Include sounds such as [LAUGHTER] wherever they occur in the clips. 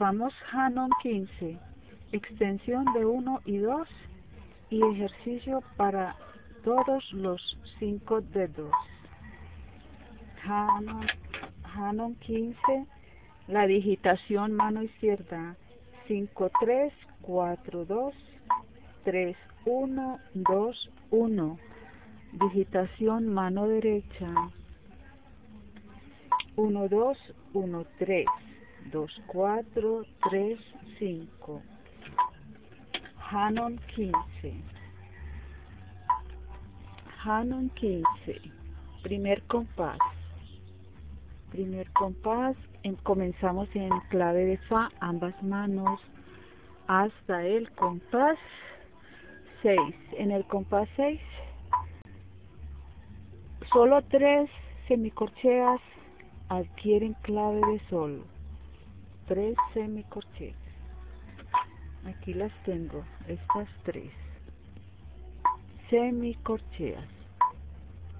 Observamos Hanon 15, extensión de 1 y 2 y ejercicio para todos los cinco dedos. Hanon, Hanon 15, la digitación mano izquierda 5, 3, 4, 2, 3, 1, 2, 1. Digitación mano derecha 1, 2, 1, 3, 2, 4, 3, 5. Hanon 15. Hanon 15. Primer compás. Primer compás. En, comenzamos en clave de Fa, ambas manos, hasta el compás 6. En el compás 6, solo tres semicorcheas adquieren clave de sol. Tres semicorcheas. Aquí las tengo, estas tres. Semicorcheas.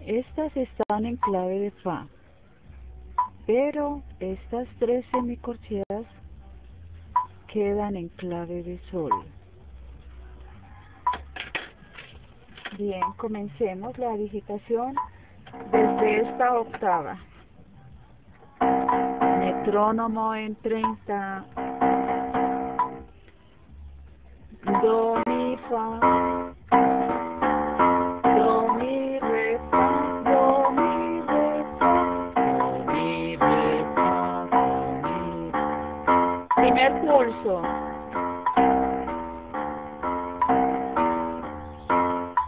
Estas están en clave de Fa. Pero estas tres semicorcheas quedan en clave de Sol. Bien, comencemos la digitación desde esta octava. Metrónomo en 30. Do, mi, fa. Do, mi. Do, mi. Do, mi. Do, mi. Primer pulso.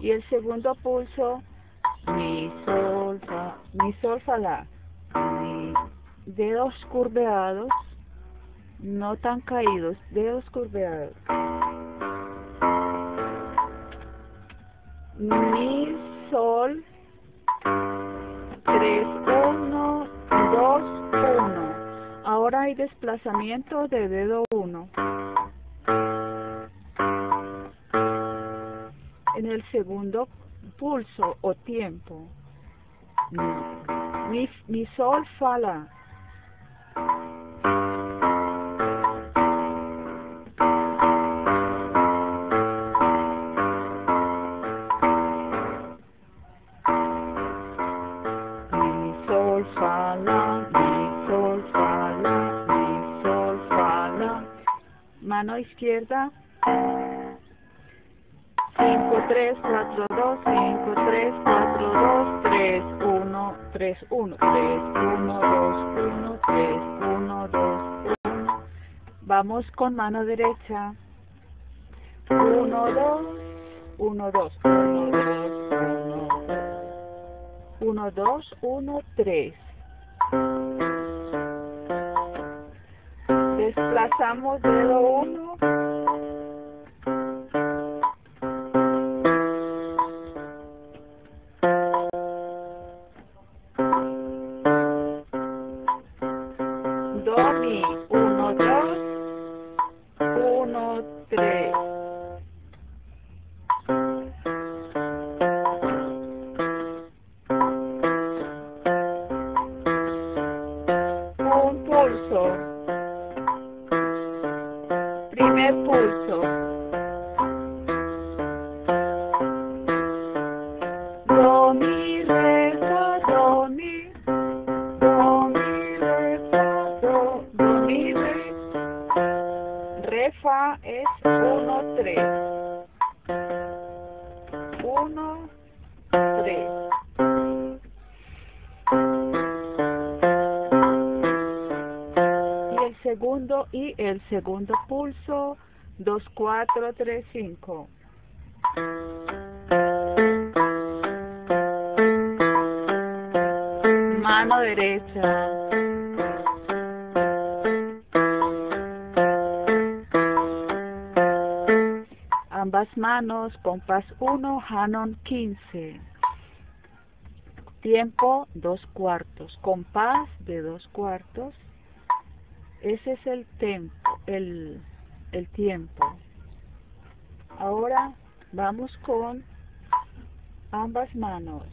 Y el segundo pulso, mi, sol, fa, mi, sol, fa, la. Dedos curveados, no tan caídos, dedos curveados. Mi, sol, 3, 1, 2, 1. Ahora hay desplazamiento de dedo 1. En el segundo pulso o tiempo, mi, mi sol, fa, Con mano derecha. 1, 2, 1, 2, 1, 2, 1, 2, 1, 3. Desplazamos dedo 1. Do, mi, segundo pulso, 2, 4, 3, 5. Mano derecha. Ambas manos, compás 1, Hanon 15. Tiempo, dos cuartos. Compás de dos cuartos. Ese es el tempo, el, el tiempo. Ahora vamos con ambas manos.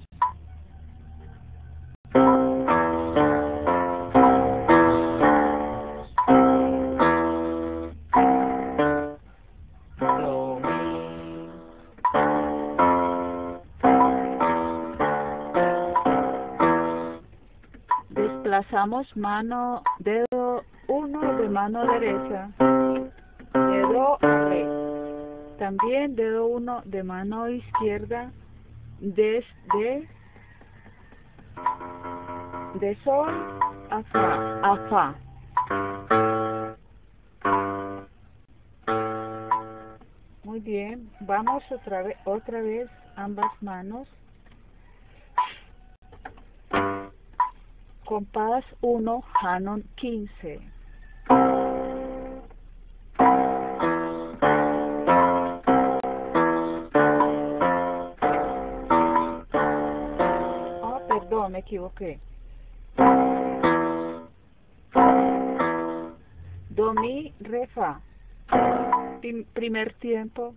Desplazamos mano, dedo mano derecha, dedo re. También dedo 1 de mano izquierda desde de sol a fa, a fa. Muy bien, vamos otra vez, otra vez ambas manos. Compás 1, Hanon 15. Equivoqué. Do, mi, re, fa. primer tiempo.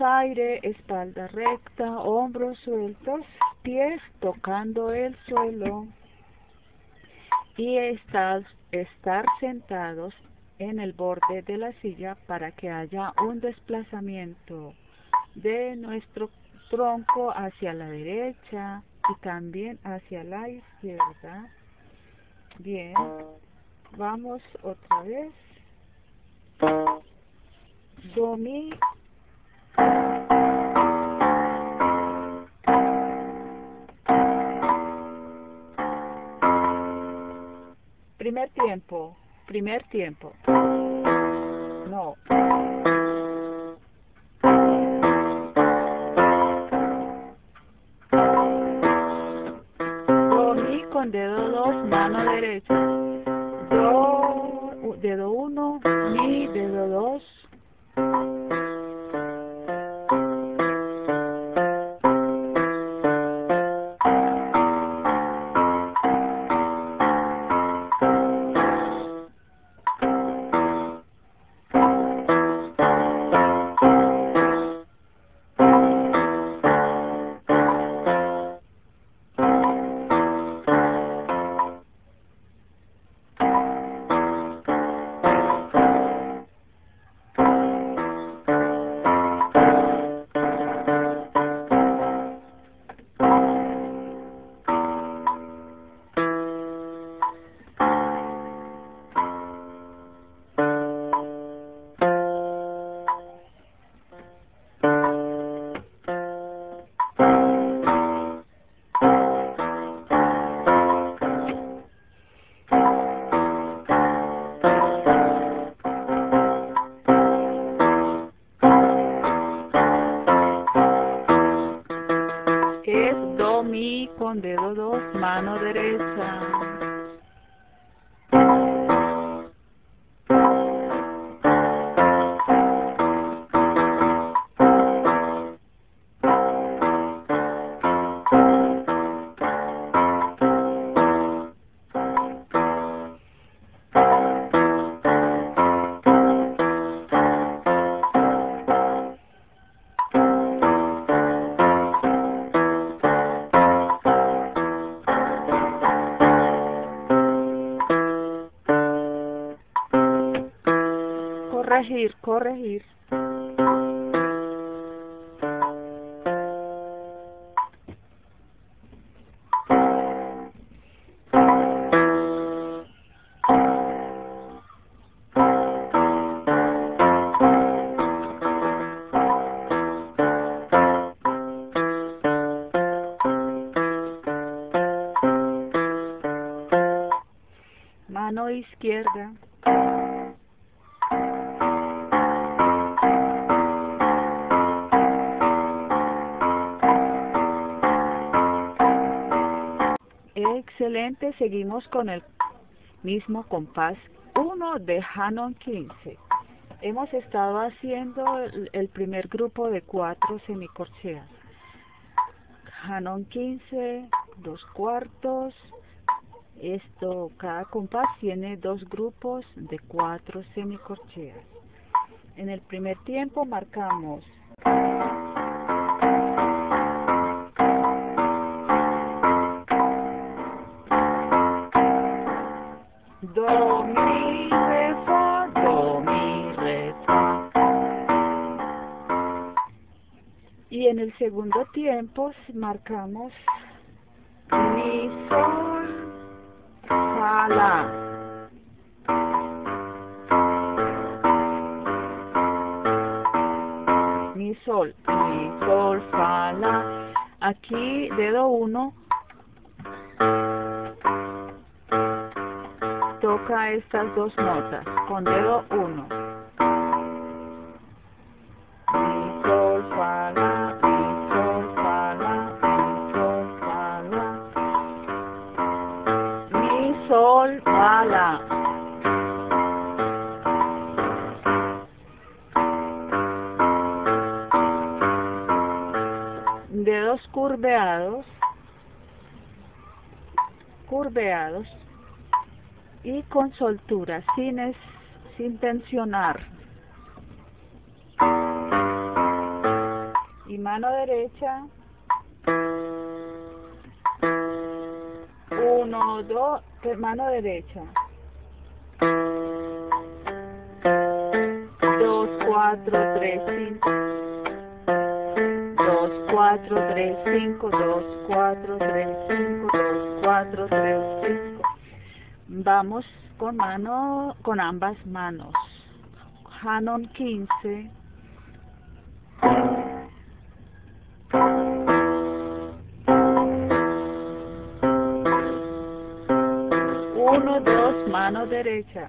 Aire, espalda recta, hombros sueltos, pies tocando el suelo y estar, estar sentados en el borde de la silla para que haya un desplazamiento de nuestro tronco hacia la derecha y también hacia la izquierda. Bien, vamos otra vez. Do, Primer tiempo, primer tiempo. No. 2 mano derecha con el mismo compás 1 de Hanon 15. Hemos estado haciendo el, primer grupo de cuatro semicorcheas. Hanon 15, dos cuartos. Esto, cada compás tiene dos grupos de cuatro semicorcheas. En el primer tiempo marcamos Do, mi, re, do, mi, re. Y en el segundo tiempo marcamos mi, sol, fa, la. Mi, sol, mi, sol, fa, la. Aquí, dedo uno, toca estas dos notas con dedo 1. Mi, sol, mi, sol, fa, la, mi, sol, fa. Mi, sol, fa, la. Dedos curveados, curveados y con soltura, sin, es, sin tensionar. Y mano derecha. Uno, dos, mano derecha. Dos, cuatro, tres, cinco. Dos, cuatro, tres, cinco. Dos, cuatro, tres, cinco. Dos, cuatro, tres, cinco. Vamos con mano, con ambas manos. Hanon 15. Uno, dos, mano derecha.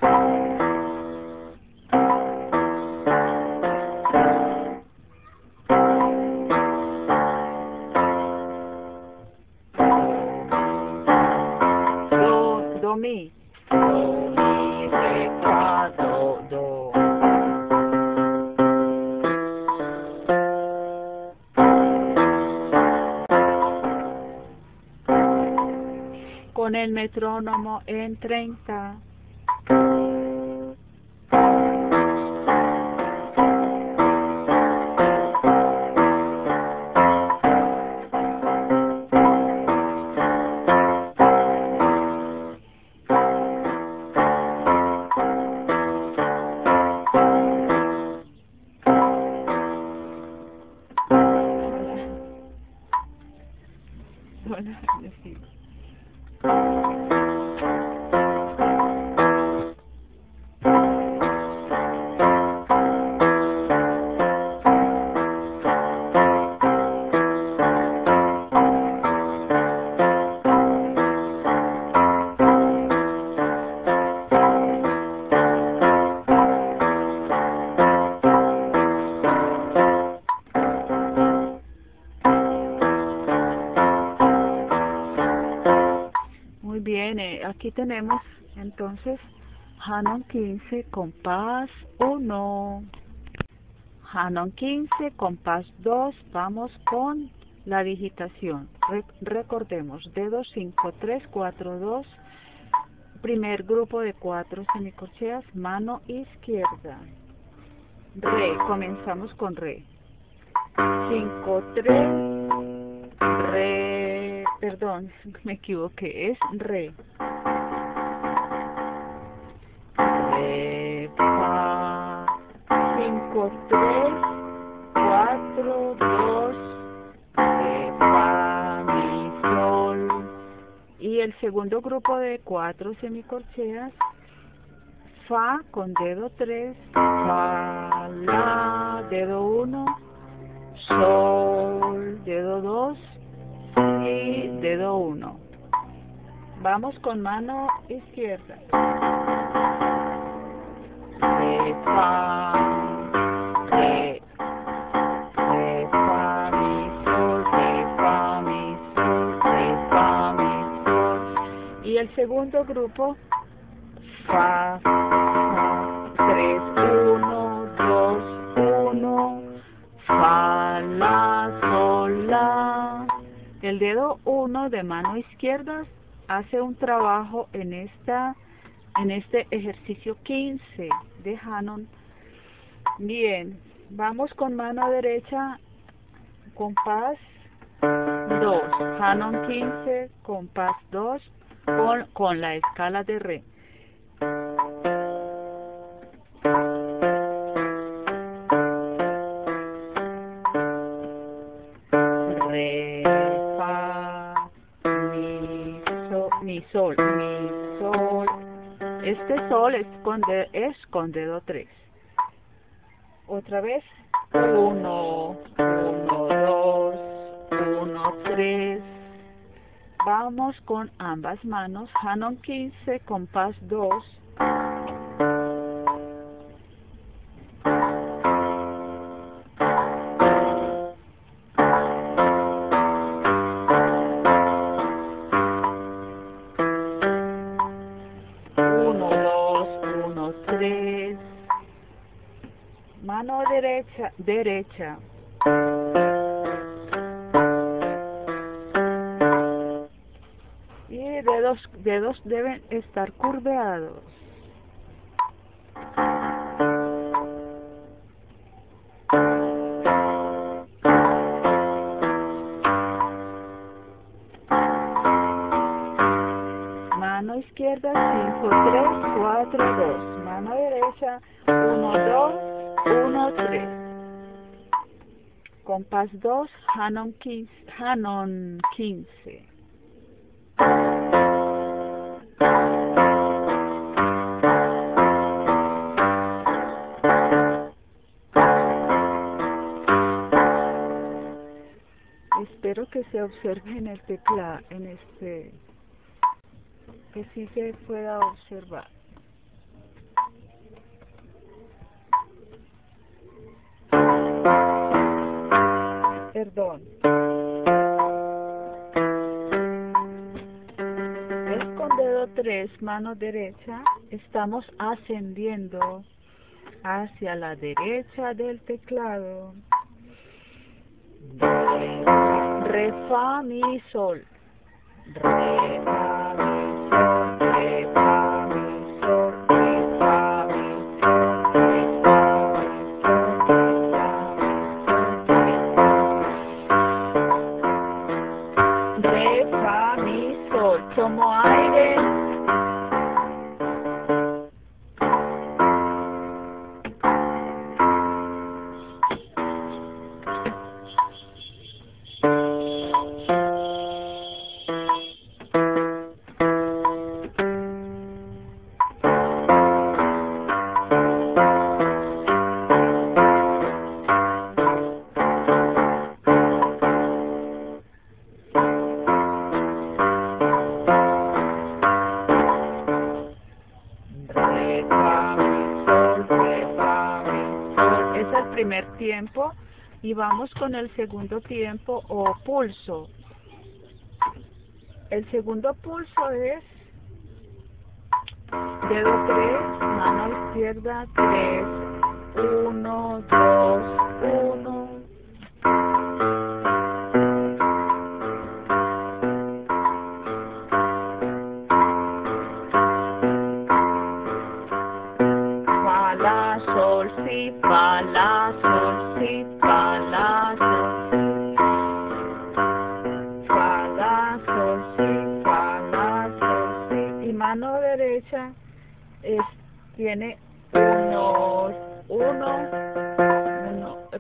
Con el metrónomo en 30. Tenemos entonces Hanon 15, compás 1. Hanon 15, compás 2, vamos con la digitación. Re- recordemos, dedos 5, 3, 4, 2, primer grupo de 4 semicorcheas, mano izquierda. Re, comenzamos con re. 5, 3, re, perdón, [LAUGHS] me equivoqué, es. Re, 5, 3, 4, 2, re, fa, mi, sol. Y el segundo grupo de cuatro semicorcheas, fa con dedo 3, fa, la, dedo 1, sol, dedo 2 y dedo 1. Vamos con mano izquierda. Re, fa, el segundo grupo, fa, fa, 3, 1, 2, 1, fa, la, sol, la, El dedo 1 de mano izquierda hace un trabajo en esta en este ejercicio 15 de Hanon. Bien, vamos con mano derecha, compás 2, Hanon 15, compás 2, con, con la escala de re. Re, fa, mi, sol, mi, sol. Este sol es con, de, es con dedo 3. Otra vez. 1, 1, Vamos con ambas manos. Hanon 15, compás 2. Uno, dos, uno, tres. Mano derecha, derecha. Dedos, dedos deben estar curveados. Mano izquierda 5, 3, 4, 2. Mano derecha 1, 2, 1, 3. Compás 2, Hanon 15. Hanon 15. Que se observe en el teclado, en este, que sí se pueda observar. Perdón. Es con dedo 3, mano derecha, estamos ascendiendo hacia la derecha del teclado. Fa, mi, sol. Re, con el segundo tiempo o pulso. El segundo pulso es dedo 3, mano izquierda 3, 1, 2, 1.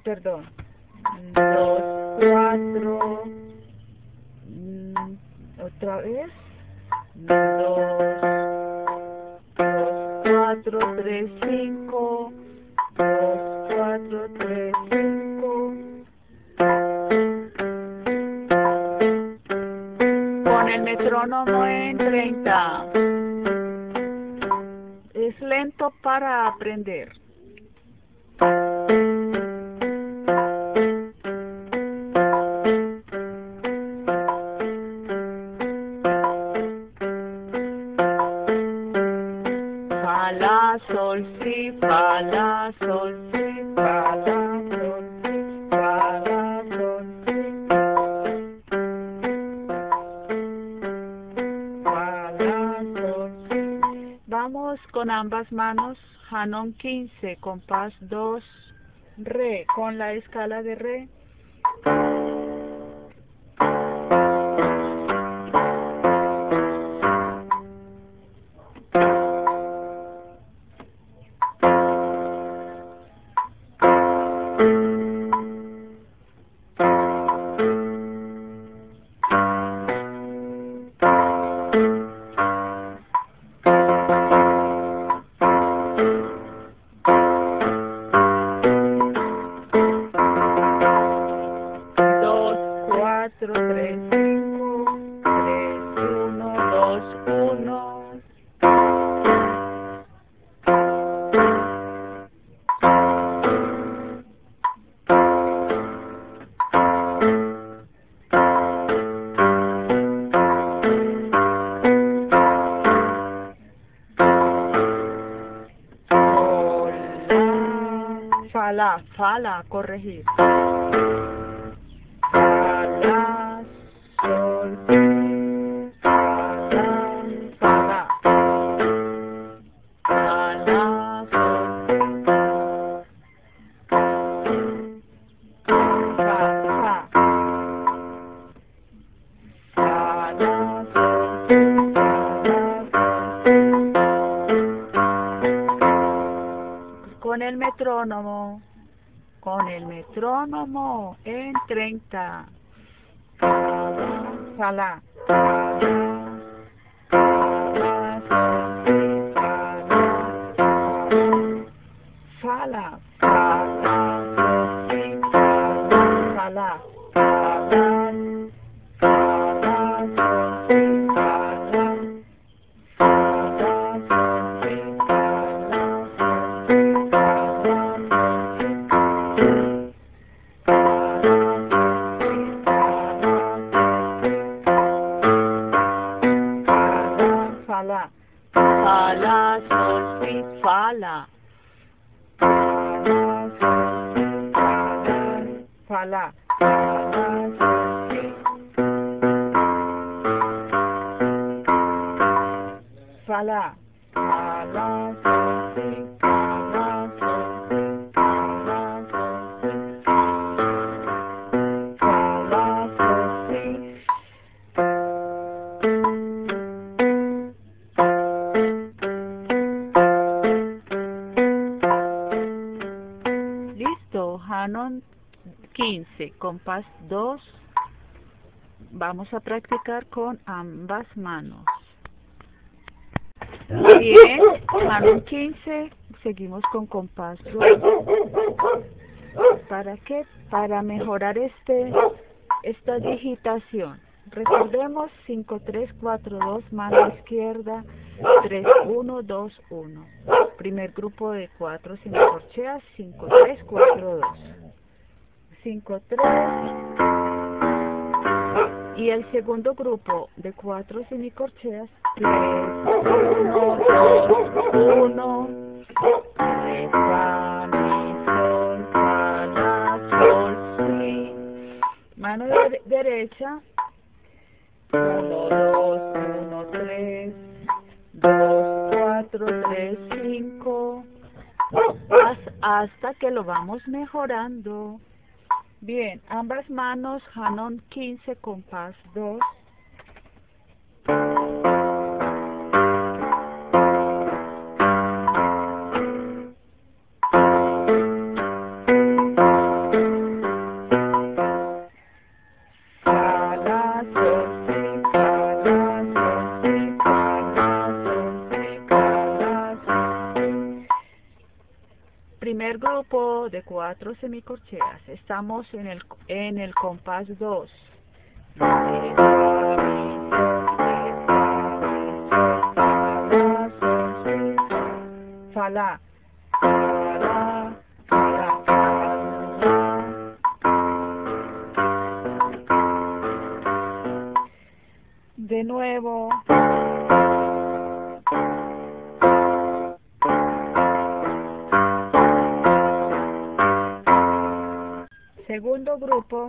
Perdón, dos, cuatro, mm, otra vez, dos, dos, cuatro, tres, cinco, dos, cuatro, tres, cinco. Con el metrónomo en 30. Es lento para aprender. Manos, Hanon 15, compás 2, Re, con la escala de Re. El metrónomo, metrónomo en 30. Fala, Vamos a practicar con ambas manos. Bien, Hanon 15, seguimos con compás 2. ¿Para qué? Para mejorar este esta digitación. Recordemos 5, 3, 4, 2, mano izquierda, 3, 1, 2, 1. Primer grupo de 4 semicorcheas, 5, 3, 4, 2. 5, 3. Y el segundo grupo de 4 semicorcheas, 3, 1, 2, 1. Re, fa, mi, sol, fa, la, sol, si. Mano de- derecha, 1, 2, 1, 3, 2, 4, 3, 5, hasta que lo vamos mejorando. Bien, ambas manos, Hanon 15, compás 2. Cuatro semicorcheas. Estamos en el en el compás 2. Re, fa, mi, Segundo grupo.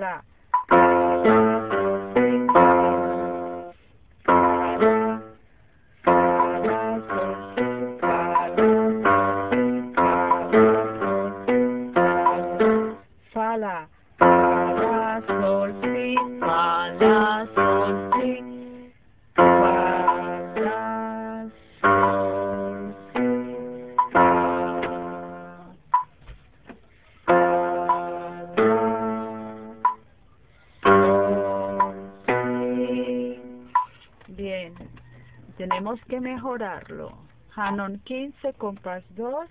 Fa Hanon 15 compás 2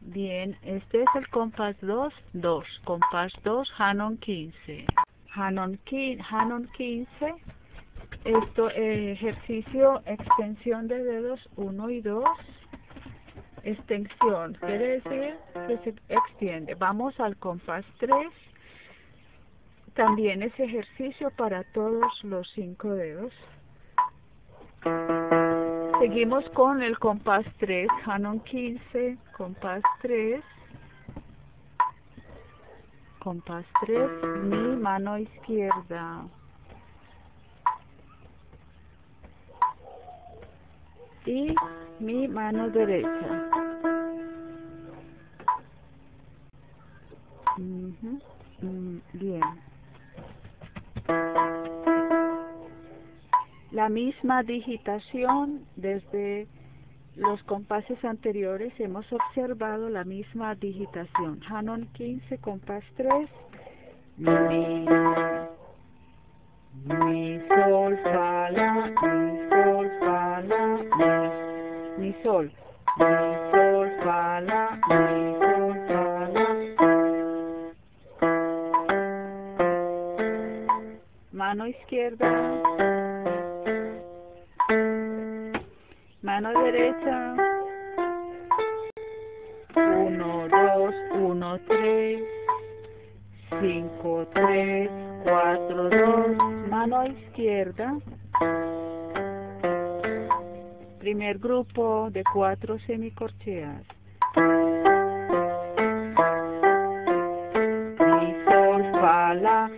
Bien, este es el compás 2, 2, compás 2, Hanon 15. Hanon, qui- Hanon 15, esto, eh, ejercicio, extensión de dedos 1 y 2, extensión, quiere decir que se extiende. Vamos al compás 3, también es ejercicio para todos los cinco dedos. Seguimos con el compás 3, Hanon 15, compás 3, compás 3, mi mano izquierda. Y mi mano derecha. Mm, Bien. La misma digitación desde los compases anteriores hemos observado la misma digitación. Hanon 15, compás 3, mi, sol, fa, la, mi, sol, fa, la, mi, mi, sol, mi, sol, fa, la, mi, Mano izquierda. Mano derecha. Uno, dos, uno, tres. Cinco, tres, cuatro, dos. Mano izquierda. Primer grupo de cuatro semicorcheas. La,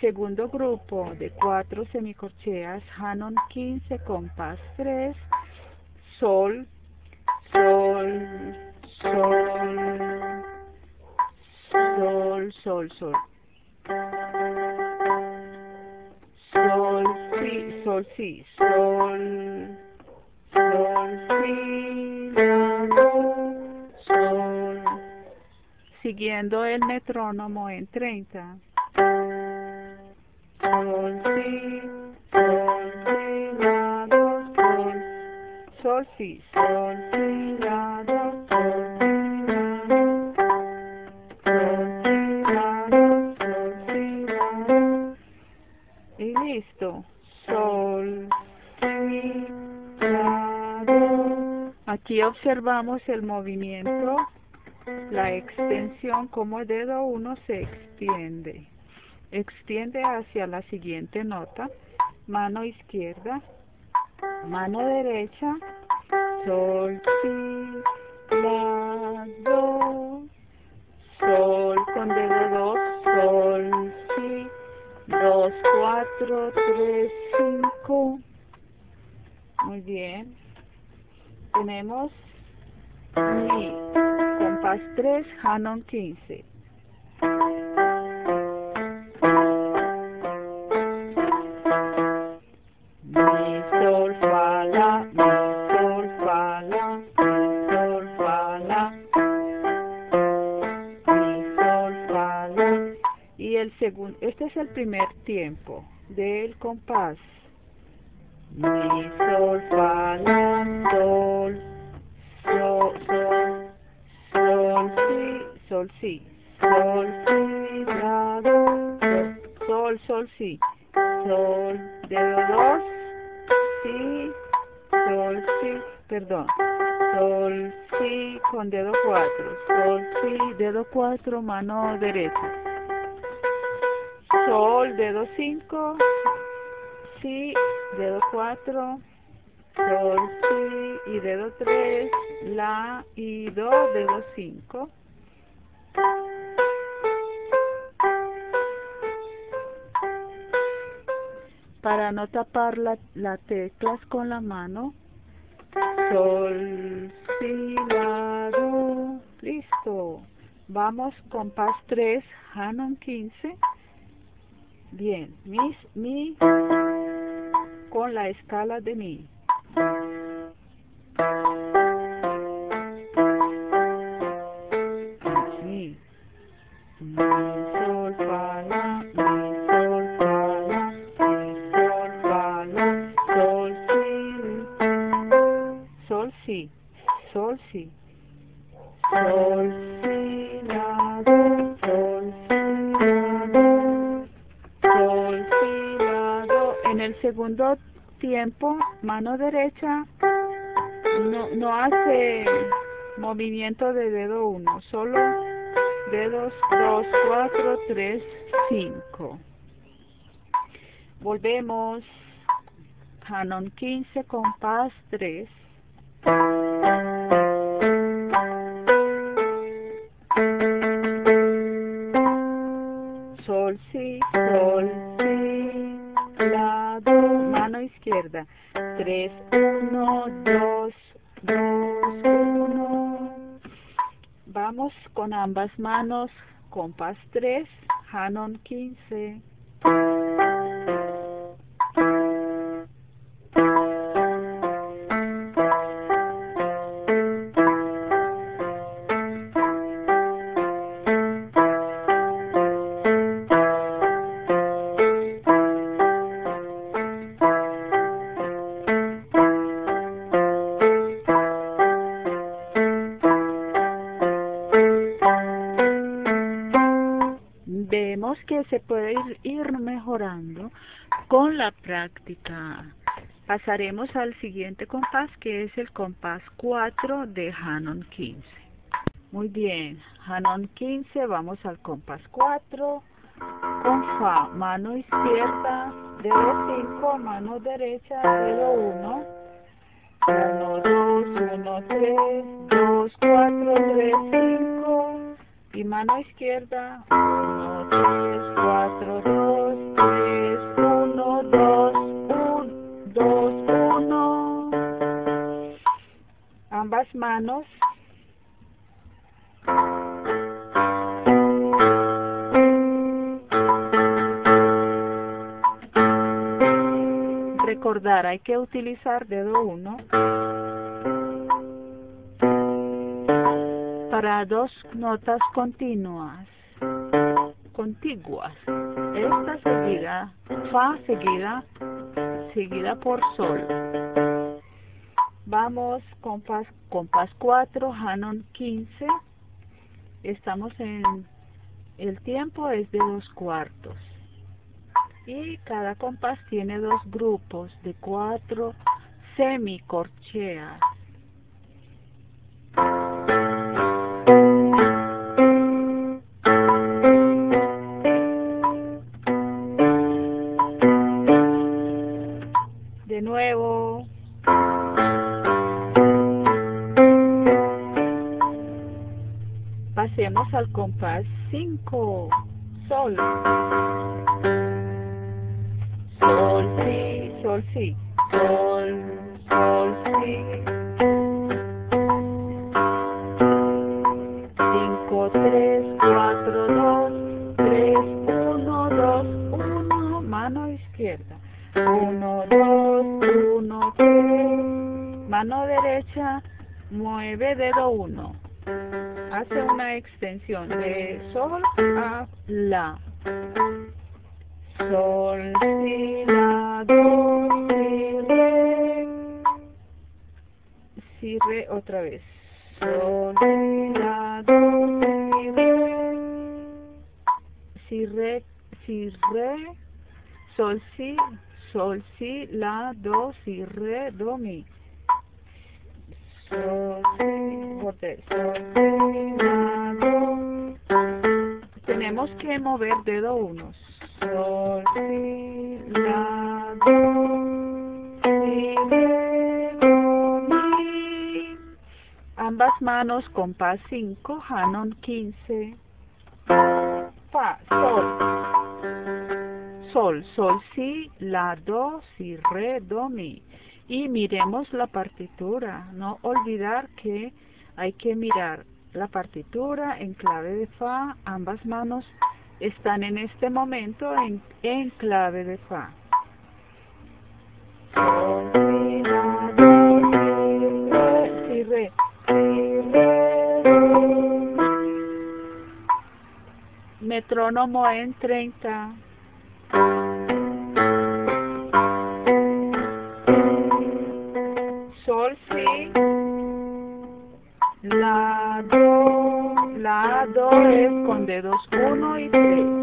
segundo grupo de cuatro semicorcheas, Hanon 15, compás 3, sol, sol, sol, sol, sol, sol. Sol, si, sol, si, sol, sol, si, sol. Siguiendo el metrónomo en 30. Sol, si, si, la, do, sol. Y listo. Sol, si, la, do. Aquí observamos el movimiento, la extensión, como el dedo 1 se extiende. Extiende hacia la siguiente nota. Mano izquierda, mano derecha, sol, si, la, do, sol con dedo 2, sol, si, 2, 4, 3, 5. Muy bien. Tenemos mi compás 3, Hanon 15. Del compás. Mi, sol, fa, la, sol, sol, sol, sol, si, sol, si, sol, si, la, do, sol, sol, si, sol, dedo dos, si, sol, si, perdón, sol, si, con dedo cuatro, sol, si, dedo cuatro, mano derecha, 5, si, dedo 4, sol, si y dedo 3, la y do, dedo 5. Para no tapar las la teclas con la mano, sol, si, la, do, listo. Vamos, compás 3, Hanon 15. Bien, mi, mi con la escala de. Mi, mano derecha no, no hace movimiento de dedo 1, solo dedos 2, 4, 3, 5. Volvemos. Canon 15, compás 3. 3, 1, 2, 2, 1. Vamos con ambas manos, compás 3, Hanon 15. Pasaremos al siguiente compás que es el compás 4 de Hanon 15. Muy bien, Hanon 15, vamos al compás 4 con Fa, mano izquierda, dedo 5, mano derecha, dedo 1, 1, 2, 1, 3, 2, 4, 3, 5 y mano izquierda 1, 3, 4, 2, 3, 1, 2, ambas manos recordar hay que utilizar dedo 1 para dos notas continuas, contiguas. Esta seguida, fa seguida, seguida por sol. Vamos, compás, compás 4, Hanon 15. Estamos en, el tiempo es de dos cuartos. Y cada compás tiene dos grupos de cuatro semicorcheas. Compás 5. Sol. Sol, si, sol, si. Sol, sol, si. 5, 3, 4, 2, 3, 1, 2, 1. Mano izquierda. 1, 2, 1, 3. Mano derecha, mueve dedo 1. Hace una extensión de sol a la. sol, si, la, do, si, re, si, re, otra vez, sol, si, la, do, si, re, si, re, si, re, sol, si, sol, si, la, do, si, re, do, mi, sol, si, tenemos que mover dedo uno, sol, si, la, do. Ambas manos compás 5, Hanon 15, fa, sol, sol, sol, si, la, do, si, re, do, mi. Y miremos la partitura, no olvidar que hay que mirar la partitura en clave de fa, ambas manos están en este momento en, clave de fa. Metrónomo en 30. 4, la, do, escondedos 1 y 3.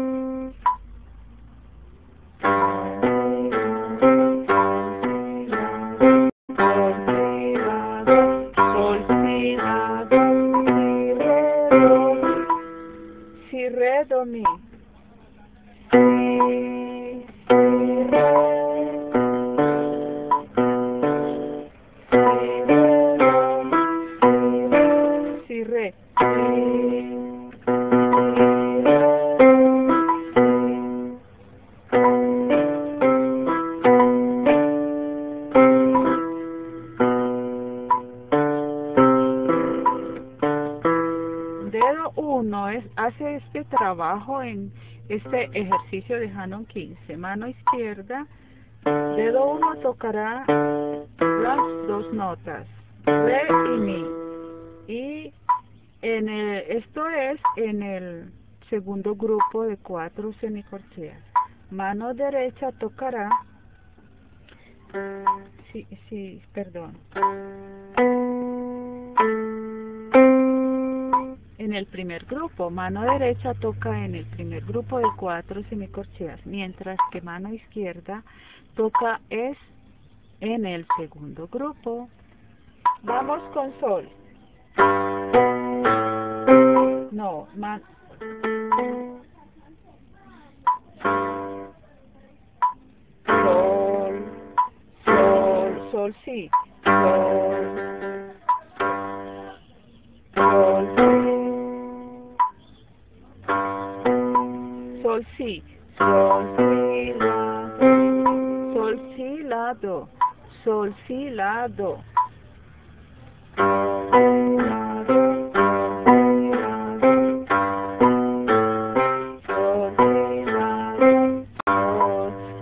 Mano izquierda, dedo 1 tocará las dos notas, re y mi. Y en el, esto es en el segundo grupo de cuatro semicorcheas. Mano derecha tocará, sí, sí, perdón. En el primer grupo, mano derecha toca en el primer grupo de cuatro semicorcheas, mientras que mano izquierda toca es en el segundo grupo. Vamos con sol. No, más. Sol, sol, sol, sí. Sol, sí. Sol, do. Sol, sí, la, do. Sol, si, la, do.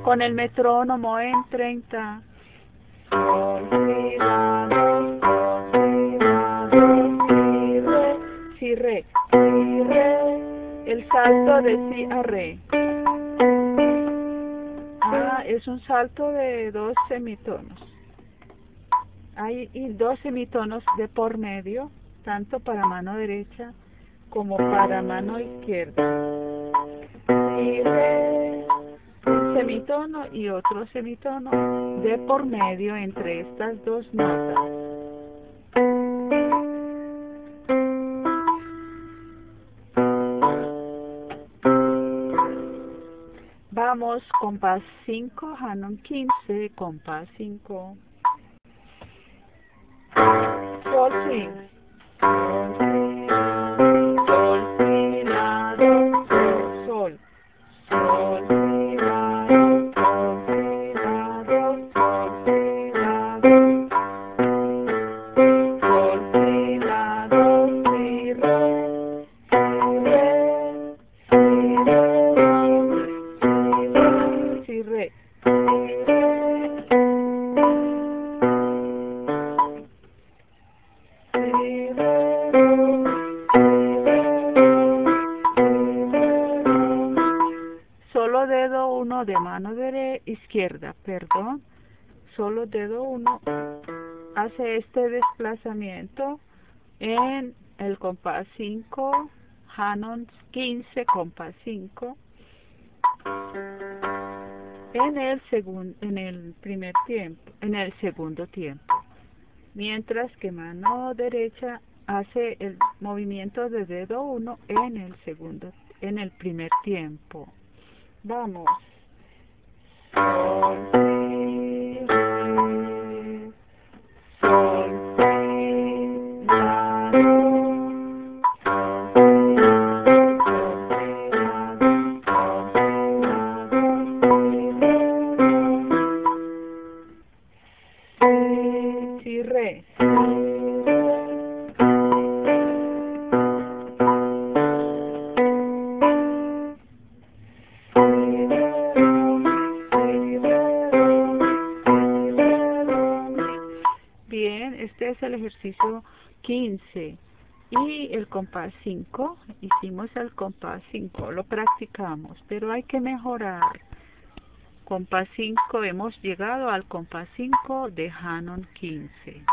Con el metrónomo en 30. Sol, si, la, sol, si, la, si, re, si, re, si, salto de si a re. Ah, es un salto de dos semitonos. Hay y dos semitonos de por medio, tanto para mano derecha como para mano izquierda. Si, re, un semitono y otro semitono de por medio entre estas dos notas. Vamos, compás 5, Hanon 15, compás 5. Sol 5. Solo dedo 1 hace este desplazamiento en el compás 5, Hanon 15, compás 5, en el segundo, en el primer tiempo, en el segundo tiempo, mientras que mano derecha hace el movimiento de dedo 1 en el segundo, en el primer tiempo. Vamos. si, compás 5, lo practicamos, pero hay que mejorar compás 5, hemos llegado al compás 5 de Hanon 15.